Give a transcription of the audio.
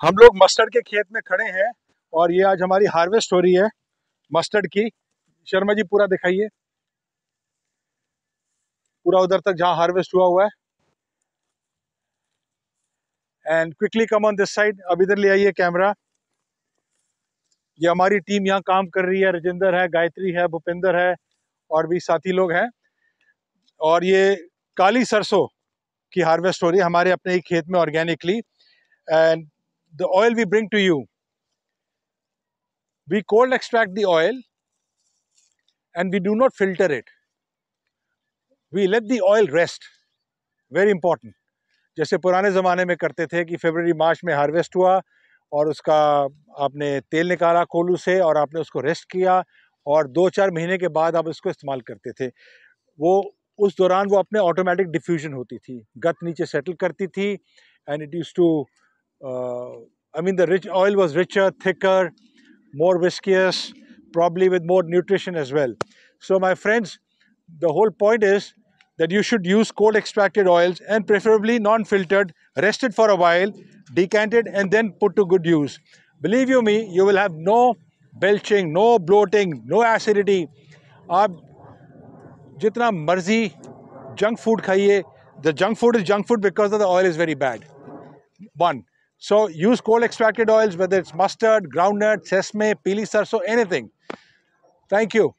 हम लोग मस्टर्ड के खेत में खड़े हैं और ये आज हमारी हार्वेस्ट हो रही है मस्टर्ड की। शर्मा जी, पूरा दिखाइए। पूरा उधर तक जहाँ हार्वेस्ट हुआ हुआ है। And quickly come on this side अब इधर ले आइए कैमरा ये हमारी टीम यहाँ काम कर रही है। राजेंद्र है, गायत्री है, भूपेंद्र है और भी साथी लोग हैं। और ये काली सरसों की हार्वेस्ट हो रही है हमारे अपने ही खेत में organically and the oil we bring to you, we cold extract the oil and we do not filter it. We let the oil rest. Very important. जैसे पुराने ज़माने में करते थे कि फरवरी मार्च में हार्वेस्ट हुआ और उसका आपने तेल निकाला कोलू से और आपने उसको रेस्ट किया और दो चार महीने के बाद आप उसको इस्तेमाल करते थे वो उस दौरान वो अपने ऑटोमेटिक डिफ्यूजन होती थी गत नीचे सेटल करती थी and it use to I mean, the rich oil was richer, thicker, more viscous, probably with more nutrition as well. So, my friends, the whole point is that you should use cold extracted oils and preferably non-filtered, rested for a while, decanted and then put to good use. Believe you me, you will have no belching, no bloating, no acidity. आप जितना मर्जी junk food खाइए the junk food is junk food because of the oil is very bad. One. So use cold extracted oils, whether it's mustard, groundnut, sesame, pili sarso, anything. Thank you.